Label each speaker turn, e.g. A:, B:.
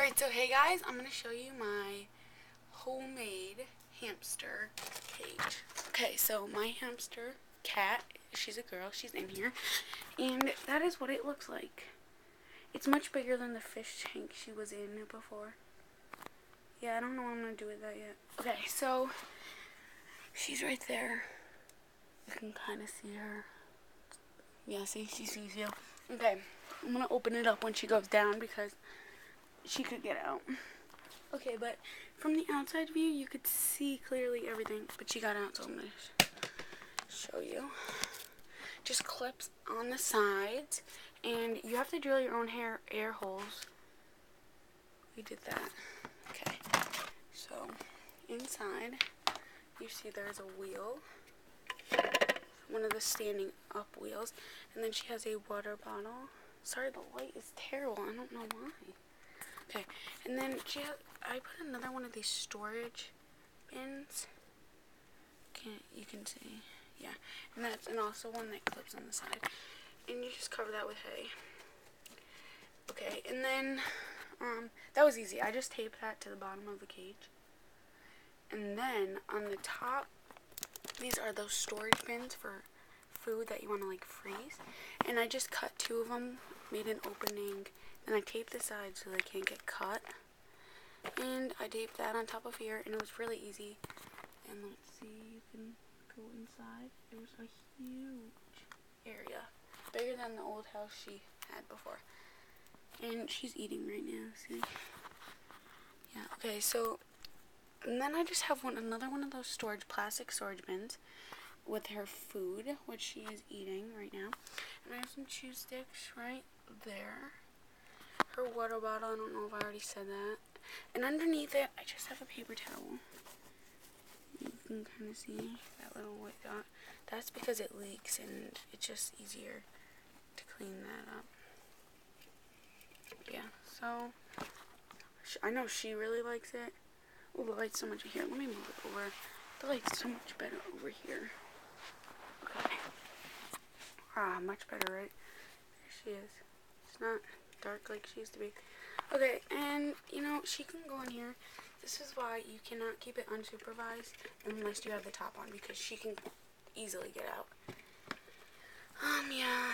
A: Alright, so hey guys, I'm going to show you my homemade hamster cage. Okay, so my hamster cat, she's a girl, she's in here, and that is what it looks like. It's much bigger than the fish tank she was in before. Yeah, I don't know what I'm going to do with that yet. Okay, so she's right there. You can kind of see her. Yeah, see, she sees you. Okay, I'm going to open it up when she goes down because she could get out. Okay, but from the outside view, you could see clearly everything, but she got out, so I'm going to show you. Just clips on the sides, and you have to drill your own hair air holes. We did that. Okay, so inside, you see there's a wheel, one of the standing up wheels, and then she has a water bottle. Sorry, the light is terrible. I don't know why. Okay, and then she has, I put another one of these storage bins. Can you can see, yeah, and that's and also one that clips on the side, and you just cover that with hay. Okay, and then um, that was easy. I just taped that to the bottom of the cage, and then on the top, these are those storage bins for food that you want to like freeze, and I just cut two of them, made an opening and I taped the sides so they can't get cut. And I taped that on top of here, and it was really easy. And let's see, you can go inside. There's a huge area, bigger than the old house she had before. And she's eating right now, see? Yeah, okay, so, and then I just have one, another one of those storage, plastic storage bins with her food, which she is eating right now. And I have some chew sticks right there her water bottle. I don't know if I already said that. And underneath it, I just have a paper towel. You can kind of see that little white dot. That's because it leaks and it's just easier to clean that up. Yeah, so I know she really likes it. Oh, the light's so much here. Let me move it over. The light's so much better over here. Ah, much better, right? There she is. It's not dark like she used to be. Okay, and, you know, she can go in here. This is why you cannot keep it unsupervised unless you have the top on, because she can easily get out. Um, yeah.